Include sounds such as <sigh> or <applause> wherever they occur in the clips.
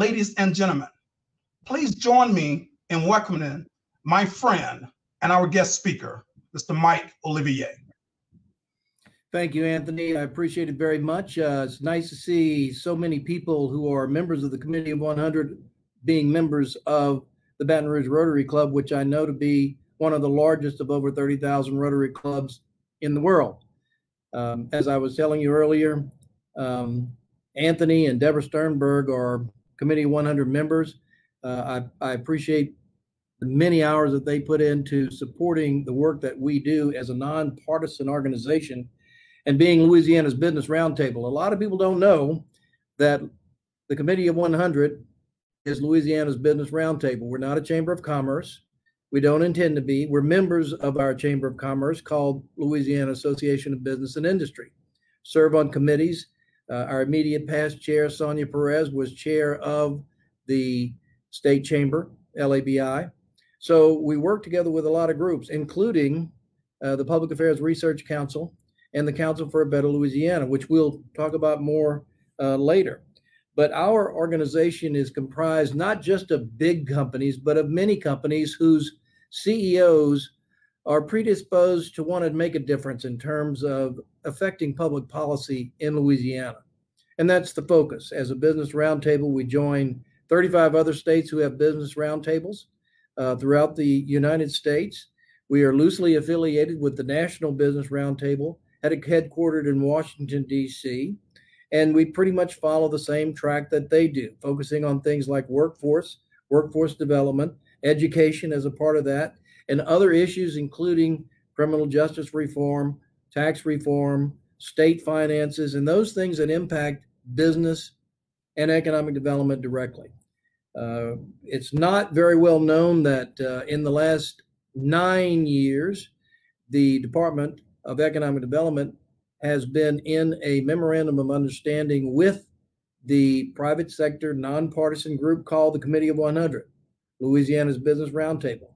ladies and gentlemen, please join me in welcoming my friend and our guest speaker, Mr. Mike Olivier. Thank you, Anthony. I appreciate it very much. Uh, it's nice to see so many people who are members of the Committee of 100 being members of the Baton Rouge Rotary Club, which I know to be one of the largest of over 30,000 Rotary clubs in the world. Um, as I was telling you earlier, um, Anthony and Deborah Sternberg are Committee 100 members. Uh, I, I appreciate the many hours that they put into supporting the work that we do as a nonpartisan organization and being Louisiana's Business Roundtable. A lot of people don't know that the Committee of 100 is Louisiana's Business Roundtable. We're not a Chamber of Commerce. We don't intend to be. We're members of our Chamber of Commerce called Louisiana Association of Business and Industry. Serve on committees. Uh, our immediate past chair, Sonia Perez, was chair of the State Chamber, LABI. So we work together with a lot of groups, including uh, the Public Affairs Research Council and the Council for a Better Louisiana, which we'll talk about more uh, later. But our organization is comprised not just of big companies, but of many companies whose CEOs are predisposed to want to make a difference in terms of affecting public policy in Louisiana. And that's the focus. As a business roundtable, we join 35 other states who have business roundtables uh, throughout the United States. We are loosely affiliated with the National Business Roundtable, headquartered in Washington, D.C. And we pretty much follow the same track that they do, focusing on things like workforce, workforce development, education as a part of that, and other issues, including criminal justice reform, tax reform, state finances, and those things that impact business and economic development directly. Uh, it's not very well known that uh, in the last nine years, the Department of Economic Development has been in a memorandum of understanding with the private sector nonpartisan group called the Committee of 100, Louisiana's Business Roundtable.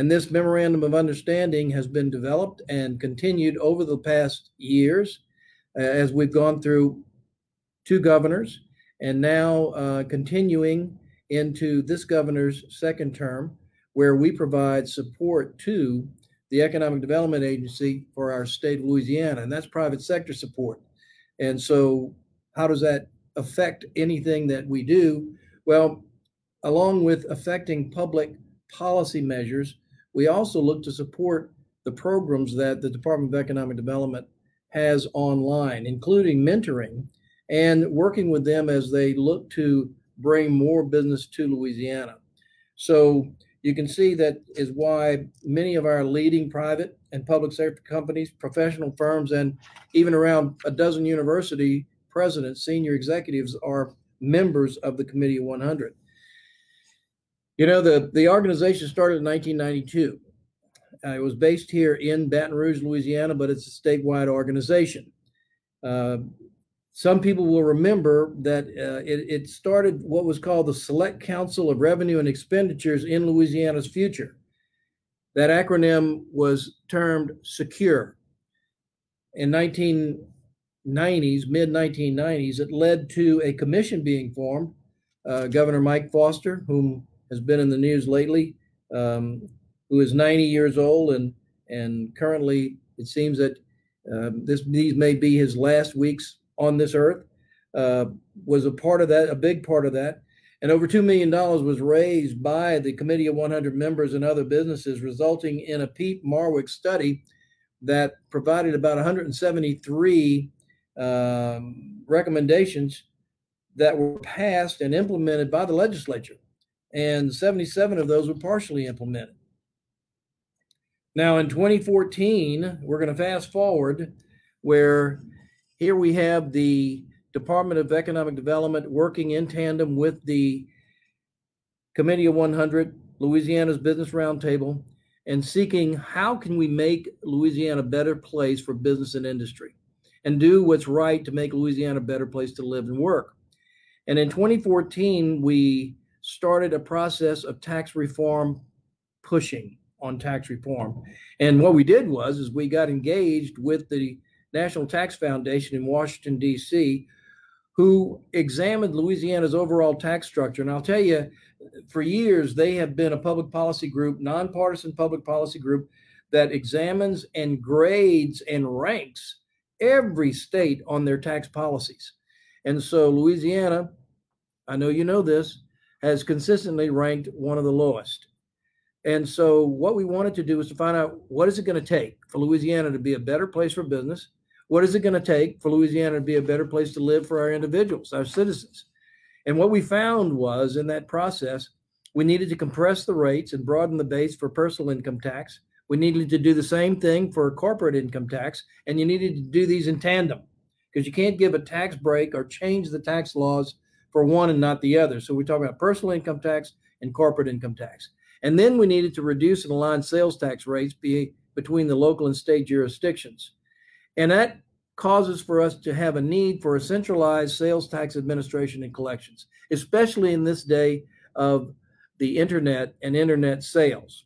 And this memorandum of understanding has been developed and continued over the past years uh, as we've gone through two governors and now uh, continuing into this governor's second term, where we provide support to the Economic Development Agency for our state of Louisiana, and that's private sector support. And so, how does that affect anything that we do? Well, along with affecting public policy measures, we also look to support the programs that the Department of Economic Development has online, including mentoring and working with them as they look to bring more business to Louisiana. So, you can see that is why many of our leading private and public sector companies, professional firms, and even around a dozen university presidents, senior executives are members of the Committee of 100. You know, the, the organization started in 1992. Uh, it was based here in Baton Rouge, Louisiana, but it's a statewide organization. Uh, some people will remember that uh, it, it, started what was called the Select Council of Revenue and Expenditures in Louisiana's Future. That acronym was termed SECURE. In 1990s, mid 1990s, it led to a commission being formed. Uh, Governor Mike Foster, whom has been in the news lately, um, who is 90 years old, and and currently it seems that uh, this these may be his last weeks on this earth, uh, was a part of that, a big part of that. And over $2 million was raised by the Committee of 100 members and other businesses, resulting in a Peat Marwick study that provided about 173 um, recommendations that were passed and implemented by the legislature. And 77 of those were partially implemented. Now, in 2014, we're going to fast forward where here we have the Department of Economic Development working in tandem with the Committee of 100, Louisiana's Business Roundtable, and seeking how can we make Louisiana a better place for business and industry and do what's right to make Louisiana a better place to live and work. And in 2014, we started a process of tax reform pushing on tax reform. And what we did was is we got engaged with the National Tax Foundation in Washington, D.C., who examined Louisiana's overall tax structure. And I'll tell you, for years, they have been a public policy group, nonpartisan public policy group that examines and grades and ranks every state on their tax policies. And so Louisiana, I know you know this, has consistently ranked one of the lowest. And so what we wanted to do was to find out what is it going to take for Louisiana to be a better place for business? What is it going to take for Louisiana to be a better place to live for our individuals, our citizens? And what we found was in that process, we needed to compress the rates and broaden the base for personal income tax. We needed to do the same thing for corporate income tax, and you needed to do these in tandem because you can't give a tax break or change the tax laws for one and not the other. So we talk about personal income tax and corporate income tax. And then we needed to reduce and align sales tax rates be, between the local and state jurisdictions. And that causes for us to have a need for a centralized sales tax administration and collections, especially in this day of the internet and internet sales.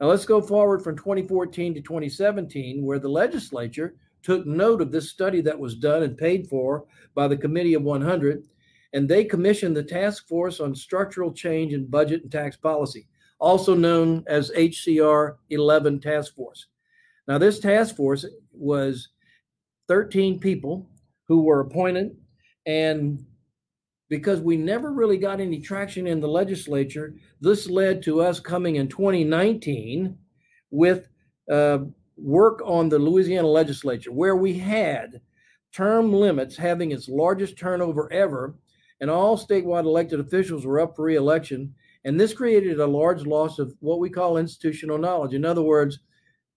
Now let's go forward from 2014 to 2017, where the legislature took note of this study that was done and paid for by the Committee of 100, and they commissioned the Task Force on Structural Change in Budget and Tax Policy, also known as HCR 11 Task Force. Now, this task force was 13 people who were appointed. And because we never really got any traction in the legislature, this led to us coming in 2019 with uh, work on the Louisiana legislature, where we had term limits having its largest turnover ever, and all statewide elected officials were up for reelection. And this created a large loss of what we call institutional knowledge. In other words,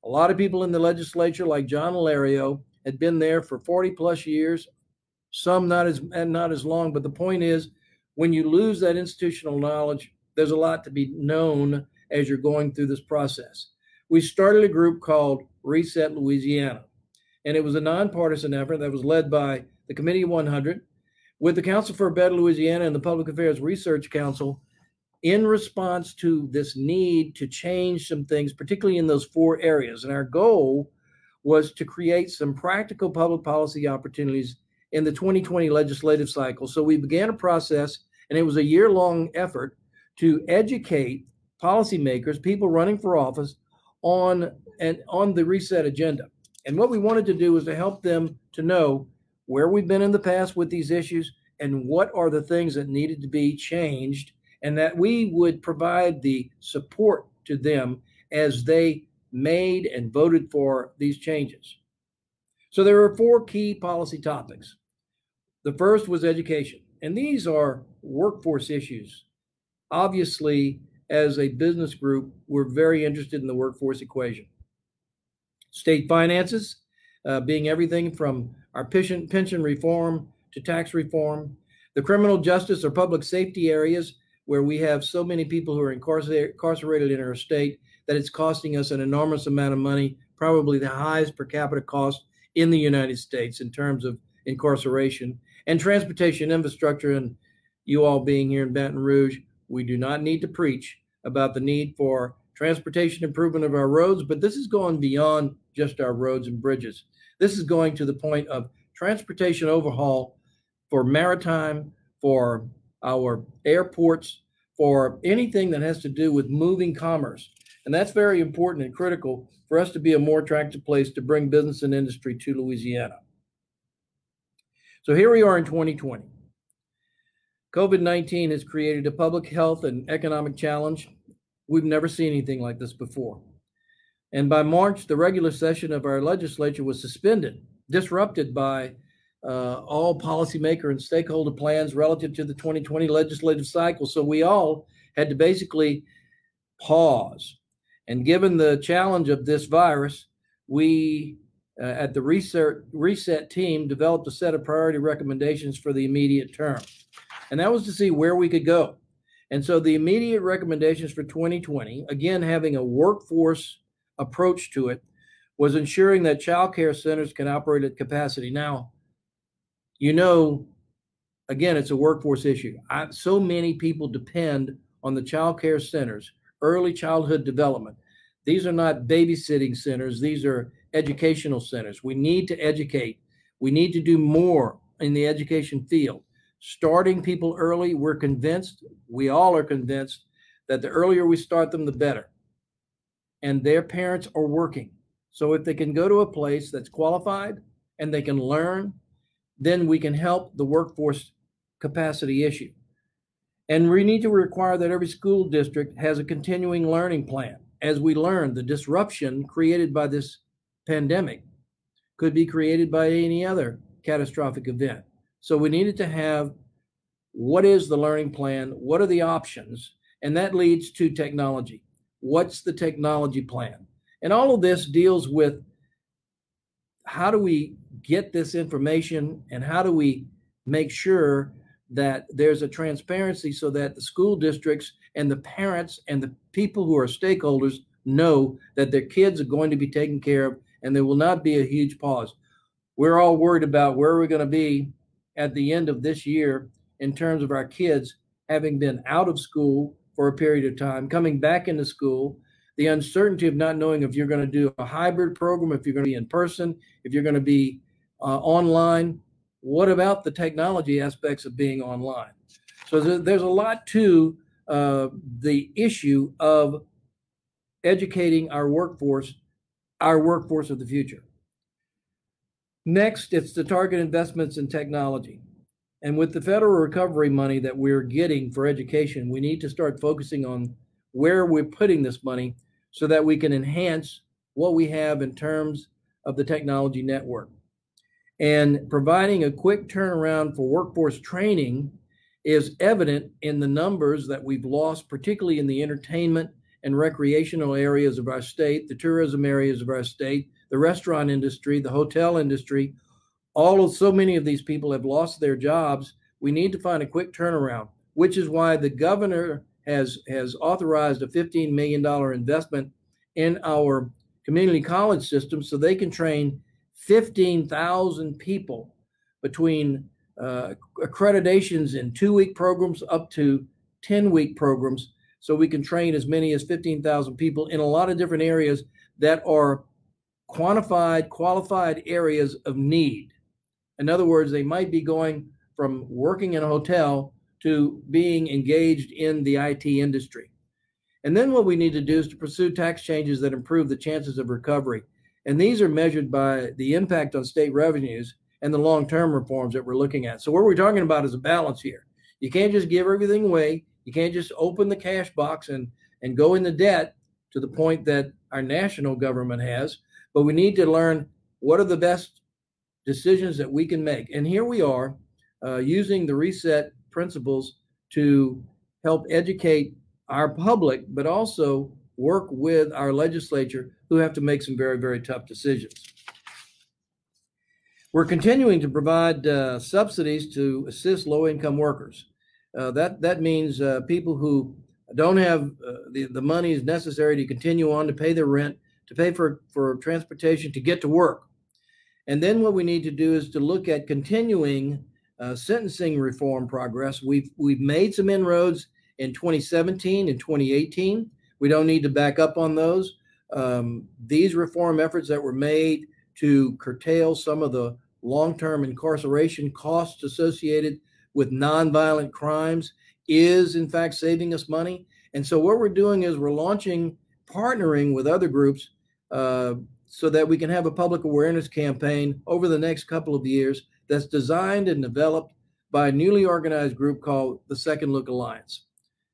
a lot of people in the legislature, like John Alario, had been there for 40 plus years, some not as and not as long. But the point is, when you lose that institutional knowledge, there's a lot to be known as you're going through this process. We started a group called Reset Louisiana, and it was a nonpartisan effort that was led by the Committee 100 with the Council for Better Louisiana and the Public Affairs Research Council in response to this need to change some things, particularly in those four areas. And our goal was to create some practical public policy opportunities in the 2020 legislative cycle. So we began a process, and it was a year long effort to educate policymakers, people running for office, on and on the reset agenda. And what we wanted to do was to help them to know where we've been in the past with these issues and what are the things that needed to be changed, and that we would provide the support to them as they made and voted for these changes. So there are four key policy topics. The first was education, and these are workforce issues. Obviously, as a business group, we're very interested in the workforce equation. State finances, uh, being everything from our pension, pension reform to tax reform, the criminal justice or public safety areas where we have so many people who are incarcerated in our state that it's costing us an enormous amount of money, probably the highest per capita cost in the United States in terms of incarceration and transportation infrastructure. And you all being here in Baton Rouge, we do not need to preach about the need for transportation improvement of our roads, but this is going beyond just our roads and bridges. This is going to the point of transportation overhaul for maritime, for our airports, for anything that has to do with moving commerce. And that's very important and critical for us to be a more attractive place to bring business and industry to Louisiana. So here we are in 2020. COVID 19 has created a public health and economic challenge. We've never seen anything like this before. And by March, the regular session of our legislature was suspended, disrupted by uh, all policymaker and stakeholder plans relative to the 2020 legislative cycle. So we all had to basically pause and given the challenge of this virus, we uh, at the reset, reset team developed a set of priority recommendations for the immediate term. And that was to see where we could go. And so the immediate recommendations for 2020, again, having a workforce approach to it, was ensuring that child care centers can operate at capacity. Now, you know, again, it's a workforce issue. I, so many people depend on the child care centers early childhood development. These are not babysitting centers, these are educational centers. We need to educate. We need to do more in the education field. Starting people early, we're convinced, we all are convinced, that the earlier we start them, the better. And their parents are working. So if they can go to a place that's qualified and they can learn, then we can help the workforce capacity issue. And we need to require that every school district has a continuing learning plan. As we learn, the disruption created by this pandemic could be created by any other catastrophic event. So we needed to have what is the learning plan? What are the options? And that leads to technology. What's the technology plan? And all of this deals with how do we get this information and how do we make sure that there's a transparency so that the school districts and the parents and the people who are stakeholders know that their kids are going to be taken care of and there will not be a huge pause. We're all worried about where we're going to be at the end of this year in terms of our kids having been out of school for a period of time, coming back into school, the uncertainty of not knowing if you're going to do a hybrid program, if you're going to be in person, if you're going to be uh, online. What about the technology aspects of being online? So there's a lot to uh, the issue of educating our workforce, our workforce of the future. Next, it's the target investments in technology. And with the federal recovery money that we're getting for education, we need to start focusing on where we're putting this money so that we can enhance what we have in terms of the technology network. And providing a quick turnaround for workforce training is evident in the numbers that we've lost, particularly in the entertainment and recreational areas of our state, the tourism areas of our state, the restaurant industry, the hotel industry, all of so many of these people have lost their jobs. We need to find a quick turnaround, which is why the governor has has authorized a $15 million investment in our community college system so they can train 15,000 people between uh, accreditations in two week programs up to 10 week programs so we can train as many as 15,000 people in a lot of different areas that are quantified, qualified areas of need. In other words, they might be going from working in a hotel to being engaged in the IT industry. And then what we need to do is to pursue tax changes that improve the chances of recovery. And these are measured by the impact on state revenues and the long term reforms that we're looking at. So, what we're talking about is a balance here. You can't just give everything away. You can't just open the cash box and, and go into debt to the point that our national government has. But we need to learn what are the best decisions that we can make. And here we are uh, using the reset principles to help educate our public, but also work with our legislature who have to make some very, very tough decisions. We're continuing to provide uh, subsidies to assist low income workers. Uh, that, that means uh, people who don't have uh, the, the money is necessary to continue on to pay their rent, to pay for, for transportation, to get to work. And then what we need to do is to look at continuing uh, sentencing reform progress. We've we've made some inroads in 2017 and 2018. We don't need to back up on those. Um, these reform efforts that were made to curtail some of the long-term incarceration costs associated with nonviolent crimes is in fact saving us money. And so what we're doing is we're launching partnering with other groups uh, so that we can have a public awareness campaign over the next couple of years that's designed and developed by a newly organized group called the Second Look Alliance.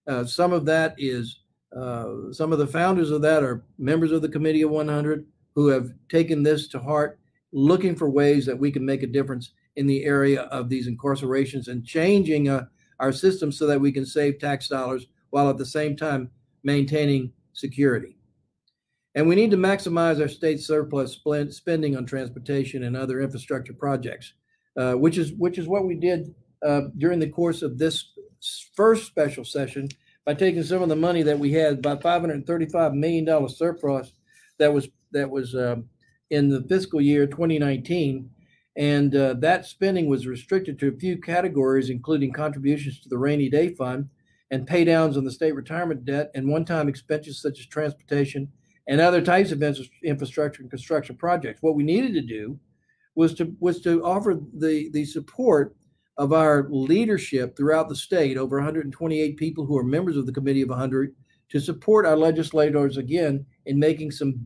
Uh, some of that is, uh, some of the founders of that are members of the Committee of 100 who have taken this to heart, looking for ways that we can make a difference in the area of these incarcerations and changing uh, our system so that we can save tax dollars while at the same time maintaining security. And we need to maximize our state surplus spending on transportation and other infrastructure projects, uh, which is which is what we did uh, during the course of this first special session by taking some of the money that we had, about 535 million dollar surplus that was that was uh, in the fiscal year 2019, and uh, that spending was restricted to a few categories, including contributions to the rainy day fund and pay downs on the state retirement debt and one-time expenses such as transportation and other types of infrastructure and construction projects. What we needed to do was to was to offer the the support of our leadership throughout the state, over 128 people who are members of the Committee of 100, to support our legislators again in making some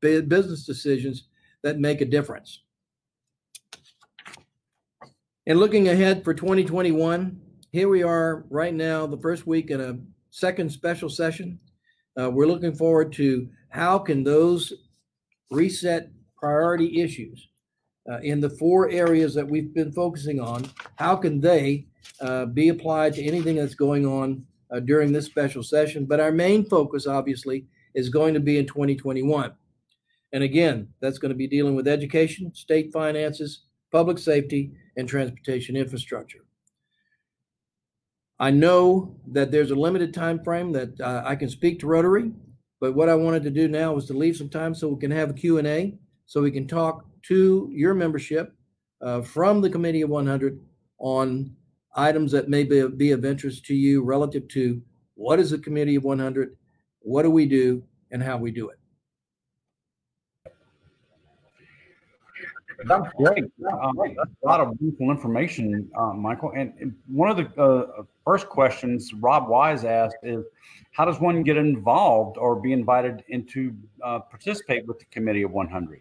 business decisions that make a difference. And looking ahead for 2021, here we are right now, the first week in a second special session. Uh, we're looking forward to how can those reset priority issues uh, in the four areas that we've been focusing on, how can they uh, be applied to anything that's going on uh, during this special session? But our main focus, obviously, is going to be in 2021. And again, that's going to be dealing with education, state finances, public safety, and transportation infrastructure. I know that there's a limited time frame that uh, I can speak to Rotary, but what I wanted to do now was to leave some time so we can have a Q&A, so we can talk to your membership uh, from the Committee of 100 on items that may be, be of interest to you relative to what is the Committee of 100, what do we do, and how we do it. That's great. Um, that's a lot of useful information, uh, Michael. And one of the uh, first questions Rob Wise asked is, how does one get involved or be invited into uh, participate with the Committee of 100?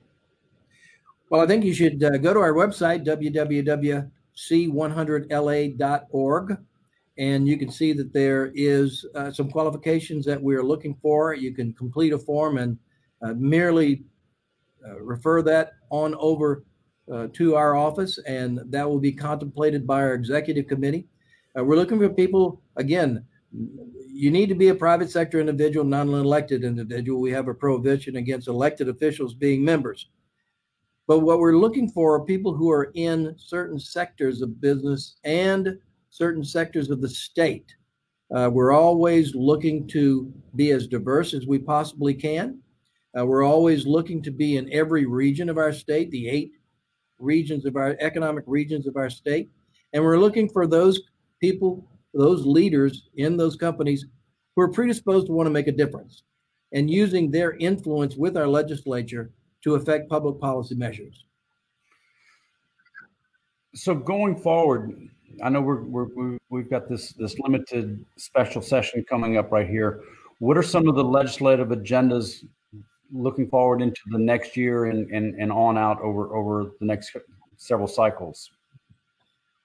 Well, I think you should uh, go to our website, www.c100la.org, and you can see that there is uh, some qualifications that we're looking for. You can complete a form and uh, merely refer that on over uh, to our office, and that will be contemplated by our executive committee. Uh, we're looking for people, again, you need to be a private sector individual, not an elected individual. We have a prohibition against elected officials being members. But what we're looking for are people who are in certain sectors of business and certain sectors of the state. Uh, we're always looking to be as diverse as we possibly can. Uh, we're always looking to be in every region of our state, the eight regions of our economic regions of our state. And we're looking for those people, those leaders in those companies who are predisposed to want to make a difference and using their influence with our legislature to affect public policy measures. So going forward, I know we're, we're, we've got this, this limited special session coming up right here. What are some of the legislative agendas looking forward into the next year and, and, and on out over, over the next several cycles?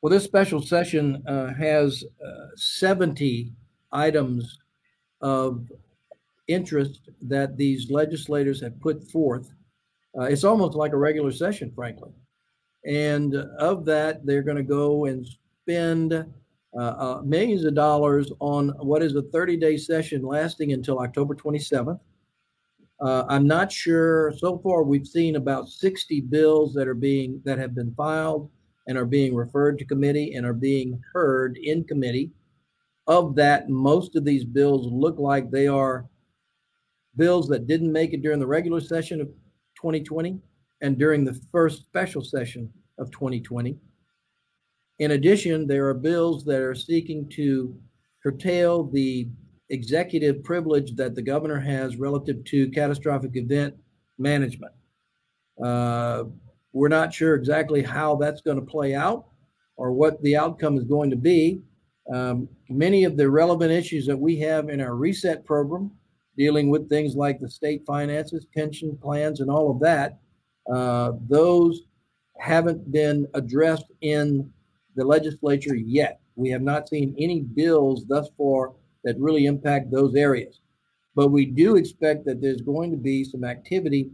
Well, this special session uh, has uh, 70 items of interest that these legislators have put forth uh, it's almost like a regular session, frankly. And of that, they're going to go and spend uh, uh, millions of dollars on what is a 30 day session lasting until October 27th. Uh, I'm not sure. So far, we've seen about 60 bills that are being that have been filed and are being referred to committee and are being heard in committee. Of that, most of these bills look like they are bills that didn't make it during the regular session of 2020 and during the first special session of 2020. In addition, there are bills that are seeking to curtail the executive privilege that the governor has relative to catastrophic event management. Uh, we're not sure exactly how that's going to play out or what the outcome is going to be. Um, many of the relevant issues that we have in our reset program dealing with things like the state finances, pension plans, and all of that, uh, those haven't been addressed in the legislature yet. We have not seen any bills thus far that really impact those areas. But we do expect that there's going to be some activity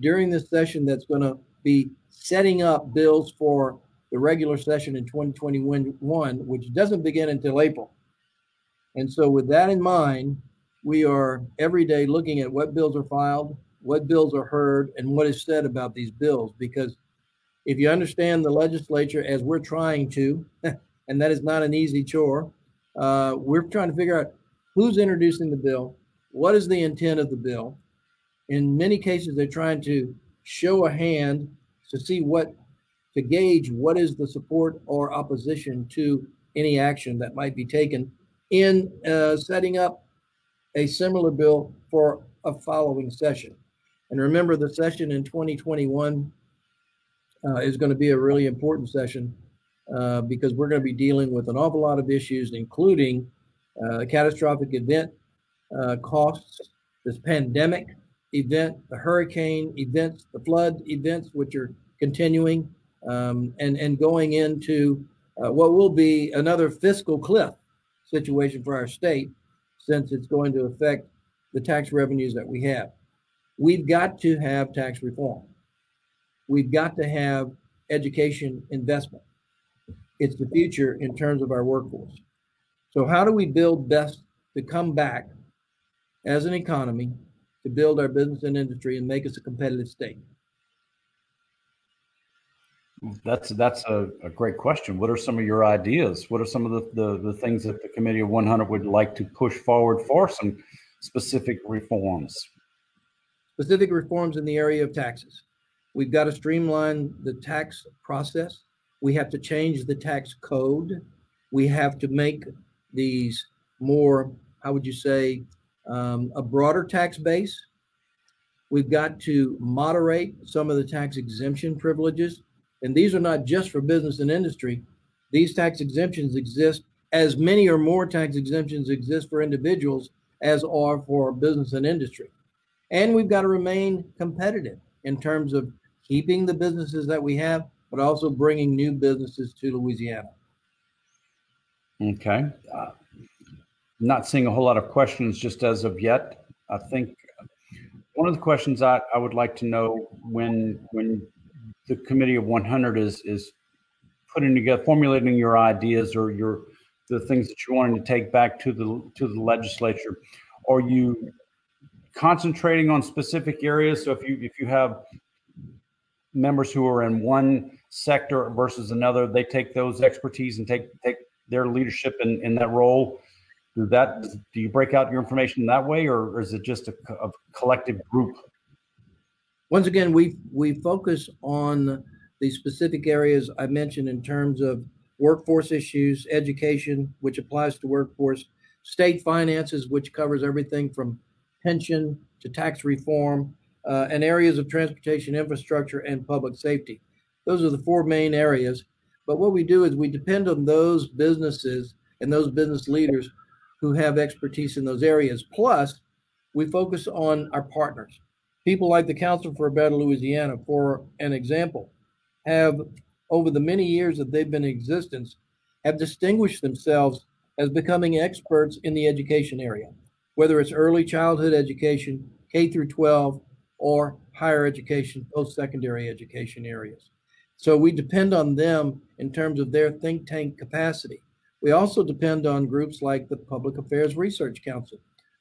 during this session that's going to be setting up bills for the regular session in 2021, which doesn't begin until April. And so, with that in mind, we are every day looking at what bills are filed, what bills are heard, and what is said about these bills. Because if you understand the legislature as we're trying to, <laughs> and that is not an easy chore, uh, we're trying to figure out who's introducing the bill, what is the intent of the bill. In many cases, they're trying to show a hand to see what, to gauge what is the support or opposition to any action that might be taken in uh, setting up a similar bill for a following session. And remember, the session in 2021 uh, is going to be a really important session uh, because we're going to be dealing with an awful lot of issues, including uh, catastrophic event uh, costs, this pandemic event, the hurricane events, the flood events, which are continuing, um, and and going into uh, what will be another fiscal cliff situation for our state, since it's going to affect the tax revenues that we have. We've got to have tax reform. We've got to have education investment. It's the future in terms of our workforce. So, how do we build best to come back as an economy to build our business and industry and make us a competitive state? That's that's a, a, great question. What are some of your ideas? What are some of the, the, the things that the Committee of 100 would like to push forward for some specific reforms? Specific reforms in the area of taxes. We've got to streamline the tax process. We have to change the tax code. We have to make these more, how would you say, um, a broader tax base. We've got to moderate some of the tax exemption privileges. And these are not just for business and industry. These tax exemptions exist as many or more tax exemptions exist for individuals as are for business and industry. And we've got to remain competitive in terms of keeping the businesses that we have, but also bringing new businesses to Louisiana. Okay. Uh, not seeing a whole lot of questions just as of yet. I think one of the questions I, I would like to know when when the committee of 100 is is putting together formulating your ideas or your the things that you're wanting to take back to the to the legislature are you concentrating on specific areas so if you if you have members who are in one sector versus another they take those expertise and take take their leadership in, in that role. Do that do you break out your information that way or, is it just a, a, collective group? Once again we we focus on the specific areas i mentioned in terms of workforce issues education which applies to workforce state finances which covers everything from pension to tax reform uh, and areas of transportation infrastructure and public safety those are the four main areas but what we do is we depend on those businesses and those business leaders who have expertise in those areas. Plus, we focus on our partners. People like the Council for a Better Louisiana, for an example, have over the many years that they've been in existence, have distinguished themselves as becoming experts in the education area, whether it's early childhood education, K through 12, or higher education, post-secondary education areas. So we depend on them in terms of their think tank capacity. We also depend on groups like the Public Affairs Research Council,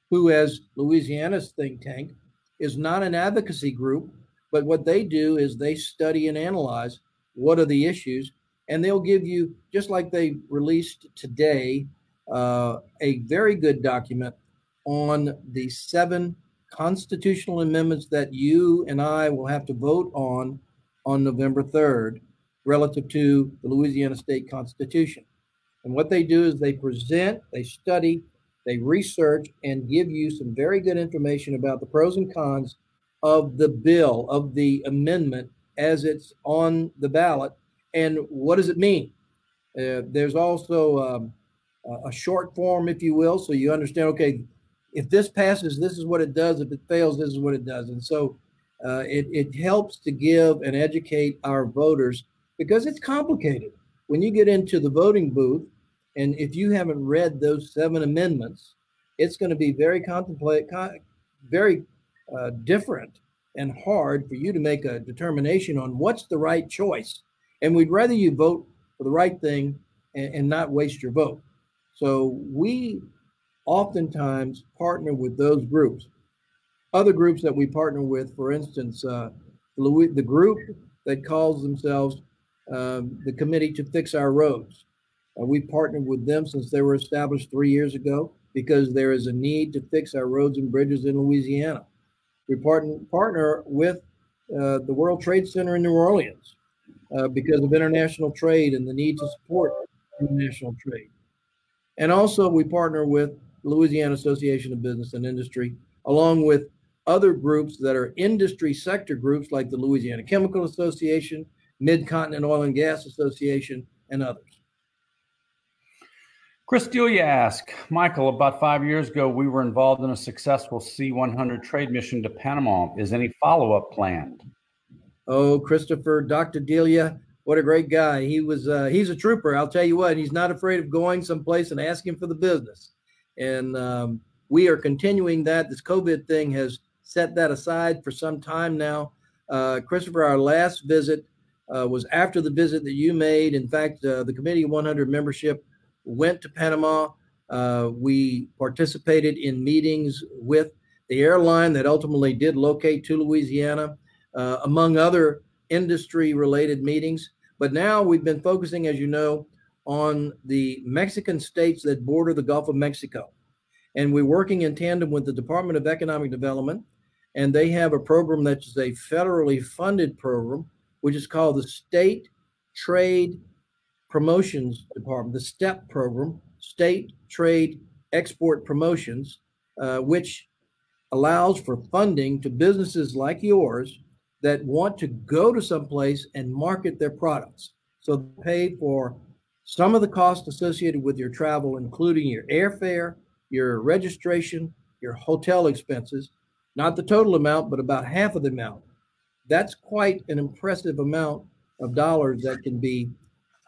who, as Louisiana's think tank, is not an advocacy group, but what they do is they study and analyze what are the issues, and they'll give you, just like they released today, uh, a very good document on the seven constitutional amendments that you and I will have to vote on on November 3rd relative to the Louisiana State Constitution. And what they do is they present, they study, they research, and give you some very good information about the pros and cons of the bill, of the amendment as it's on the ballot, and what does it mean. Uh, there's also um, a short form, if you will, so you understand. Okay, if this passes, this is what it does. If it fails, this is what it does. And so uh, it, it helps to give and educate our voters because it's complicated. When you get into the voting booth, and if you haven't read those seven amendments, it's going to be very contemplate, very uh, different and hard for you to make a determination on what's the right choice. And we'd rather you vote for the right thing and, and not waste your vote. So we oftentimes partner with those groups. Other groups that we partner with, for instance, uh, the group that calls themselves um, the Committee to Fix Our Roads. Uh, we partnered with them since they were established three years ago because there is a need to fix our roads and bridges in Louisiana. We partner, partner with uh, the World Trade Center in New Orleans uh, because of international trade and the need to support international trade. And also, we partner with Louisiana Association of Business and Industry, along with other groups that are industry sector groups like the Louisiana Chemical Association, Mid-Continent Oil and Gas Association, and others. Chris Delia asked, Michael, about five years ago, we were involved in a successful C-100 trade mission to Panama. Is any follow-up planned? Oh, Christopher, Dr. Delia, what a great guy. He was, uh, he's a trooper. I'll tell you what, he's not afraid of going someplace and asking for the business. And um, we are continuing that. This COVID thing has set that aside for some time now. Uh, Christopher, our last visit uh, was after the visit that you made. In fact, uh, the Committee 100 membership went to Panama. Uh, we participated in meetings with the airline that ultimately did locate to Louisiana, uh, among other industry related meetings. But now we've been focusing, as you know, on the Mexican states that border the Gulf of Mexico. And we're working in tandem with the Department of Economic Development, and they have a program that's a federally funded program, which is called the State Trade Promotions Department, the STEP program, State Trade Export Promotions, uh, which allows for funding to businesses like yours that want to go to some place and market their products. So they pay for some of the costs associated with your travel, including your airfare, your registration, your hotel expenses, not the total amount, but about half of the amount. That's quite an impressive amount of dollars that can be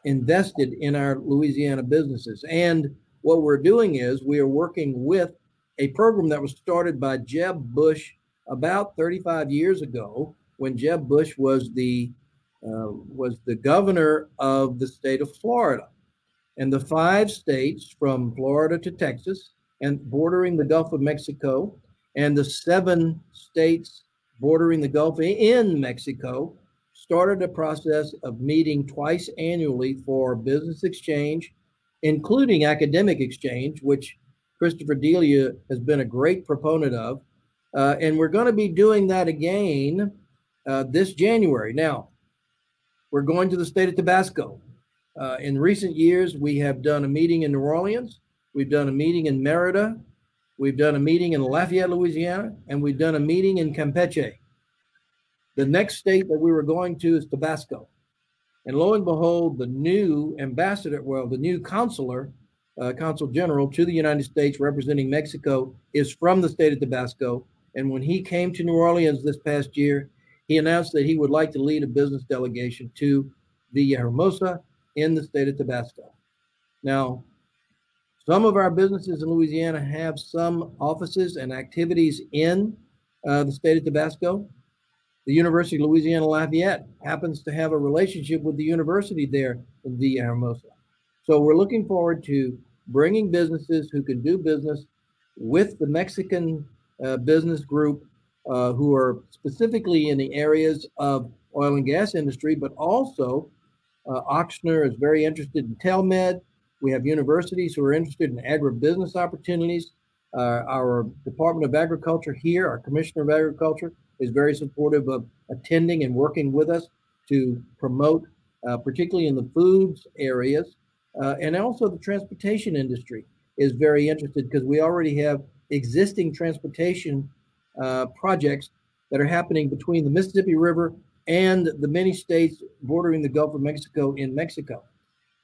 invested in our Louisiana businesses. And what we're doing is we are working with a program that was started by Jeb Bush about 35 years ago when Jeb Bush was the uh, was the governor of the state of Florida. And the five states from Florida to Texas and bordering the Gulf of Mexico and the seven states bordering the Gulf in Mexico started a process of meeting twice annually for business exchange, including academic exchange, which Christopher Delia has been a great proponent of. Uh, and we're going to be doing that again uh, this January. Now, we're going to the state of Tabasco. Uh, in recent years, we have done a meeting in New Orleans, we've done a meeting in Merida, we've done a meeting in Lafayette, Louisiana, and we've done a meeting in Campeche. The next state that we were going to is Tabasco. And lo and behold, the new ambassador, well, the new consular, uh, consul general to the United States representing Mexico is from the state of Tabasco. And when he came to New Orleans this past year, he announced that he would like to lead a business delegation to Villahermosa in the state of Tabasco. Now, some of our businesses in Louisiana have some offices and activities in uh, the state of Tabasco. The University of Louisiana Lafayette happens to have a relationship with the university there in Villahermosa. So we're looking forward to bringing businesses who can do business with the Mexican uh, business group uh, who are specifically in the areas of oil and gas industry, but also uh, Ochsner is very interested in TELMED. We have universities who are interested in agribusiness opportunities. Uh, our Department of Agriculture here, our Commissioner of Agriculture, is very supportive of attending and working with us to promote, uh, particularly in the foods areas. Uh, and also the transportation industry is very interested because we already have existing transportation uh, projects that are happening between the Mississippi River and the many states bordering the Gulf of Mexico in Mexico.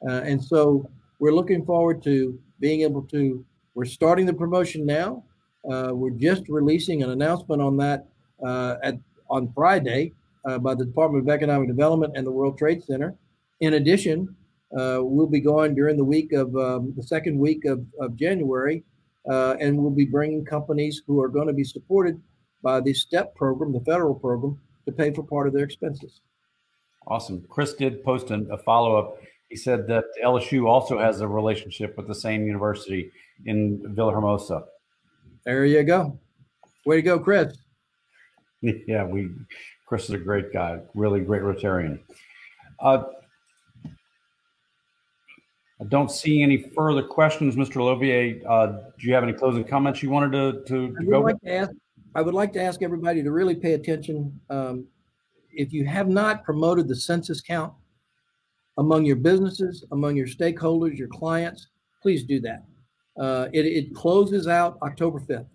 Uh, and so we're looking forward to being able to, we're starting the promotion now. Uh, we're just releasing an announcement on that uh, at on Friday uh, by the Department of Economic Development and the World Trade Center. In addition, uh, we'll be going during the week of um, the second week of, of January, uh, and we'll be bringing companies who are going to be supported by the STEP program, the federal program, to pay for part of their expenses. Awesome. Chris did post a, a follow up. He said that LSU also has a relationship with the same university in Villahermosa. There you go. Way to go, Chris. <laughs> yeah, we Chris is a great guy, really great Rotarian. Uh, I don't see any further questions, Mr. Olivier. Uh, do you have any closing comments you wanted to, to, to go? Like to ask, I would like to ask everybody to really pay attention. Um, if you have not promoted the census count among your businesses, among your stakeholders, your clients, please do that. Uh, it, it closes out October 5th.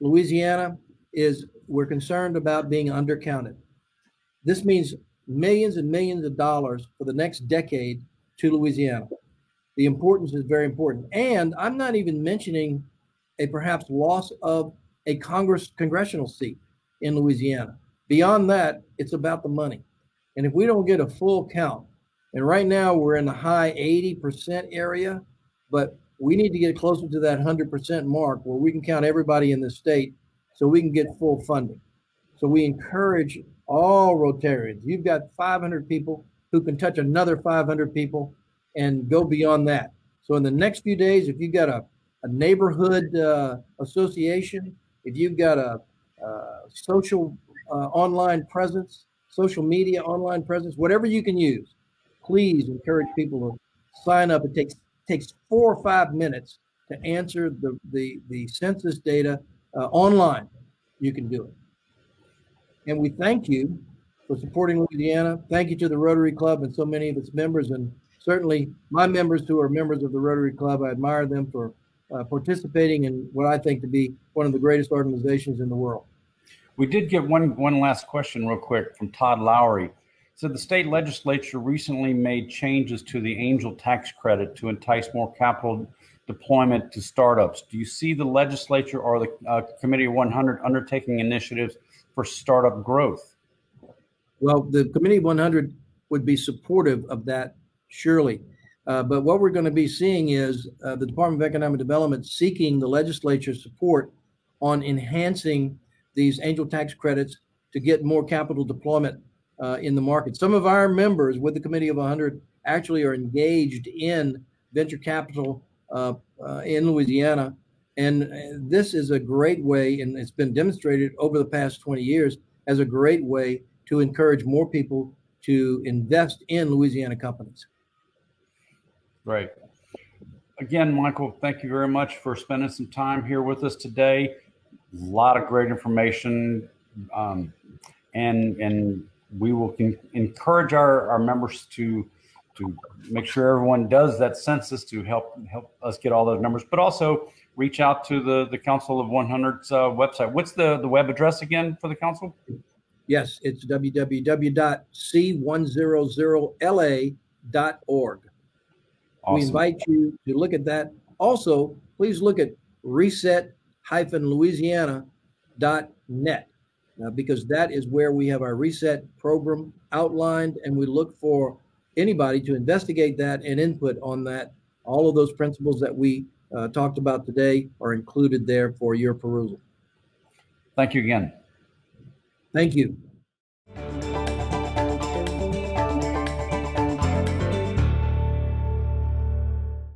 Louisiana is we're concerned about being undercounted. This means millions and millions of dollars for the next decade to Louisiana. The importance is very important. And I'm not even mentioning a perhaps loss of a Congress congressional seat in Louisiana. Beyond that, it's about the money. And if we don't get a full count, and right now we're in the high 80% area, but we need to get closer to that 100% mark where we can count everybody in the state so we can get full funding. So we encourage all Rotarians. You've got 500 people who can touch another 500 people and go beyond that. So in the next few days, if you've got a, a neighborhood uh, association, if you've got a, uh, social uh, online presence, social media online presence, whatever you can use, please encourage people to sign up. It takes takes four or five minutes to answer the the, the census data uh, online. You can do it. And we thank you for supporting Louisiana. Thank you to the Rotary Club and so many of its members, and certainly my members who are members of the Rotary Club. I admire them for uh, participating in what I think to be one of the greatest organizations in the world. We did get one one last question real quick from Todd Lowry. So the state legislature recently made changes to the angel tax credit to entice more capital deployment to startups. Do you see the legislature or the uh, Committee 100 undertaking initiatives for startup growth? Well, the Committee 100 would be supportive of that, surely. Uh, but what we're going to be seeing is uh, the Department of Economic Development seeking the legislature's support on enhancing these angel tax credits to get more capital deployment uh, in the market. Some of our members with the Committee of 100 actually are engaged in venture capital uh, uh, in Louisiana. And uh, this is a great way, and it's been demonstrated over the past 20 years as a great way to encourage more people to invest in Louisiana companies. Right. Again, Michael, thank you very much for spending some time here with us today. A lot of great information, um, and and we will encourage our, our members to to make sure everyone does that census to help help us get all those numbers, but also reach out to the the Council of 100's uh, website. What's the the web address again for the council? Yes, it's www.c100la.org. Awesome. We invite you to look at that. Also, please look at reset-louisiana.net uh, because that is where we have our reset program outlined, and we look for anybody to investigate that and input on that. All of those principles that we uh, talked about today are included there for your perusal. Thank you again. Thank you.